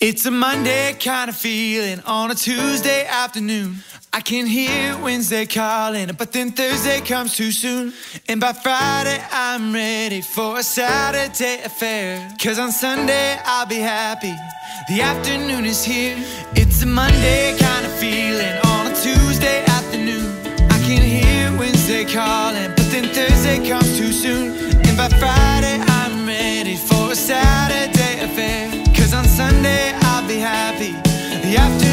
It's a Monday kind of feeling on a Tuesday afternoon. I can hear Wednesday calling, but then Thursday comes too soon. And by Friday, I'm ready for a Saturday affair. Cause on Sunday, I'll be happy. The afternoon is here. It's a Monday kind of feeling on a Tuesday afternoon. I can hear Wednesday calling, but then Thursday comes too soon. And by Friday, happy. Afternoon